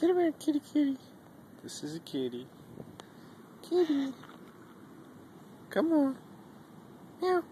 Get over here, kitty, kitty. This is a kitty. Kitty. Come on. Meow.